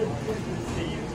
See you.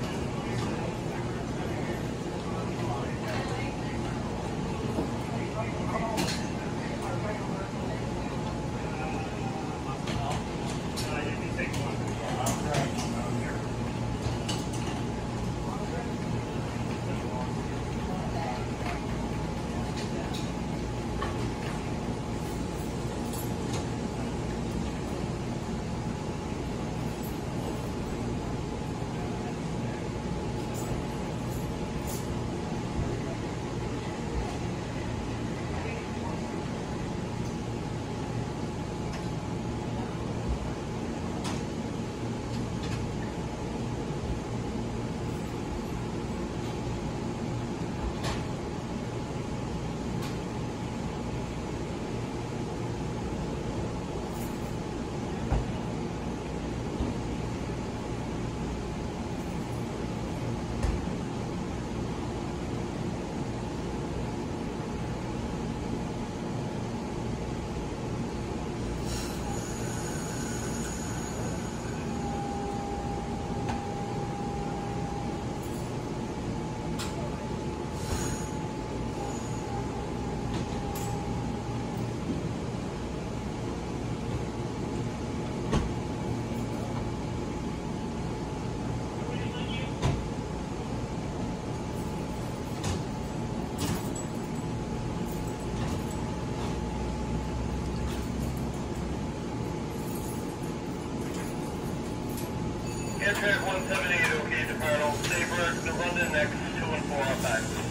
Aircraft 178, okay, depart Old Sabre, the London next 2 and 4 on back.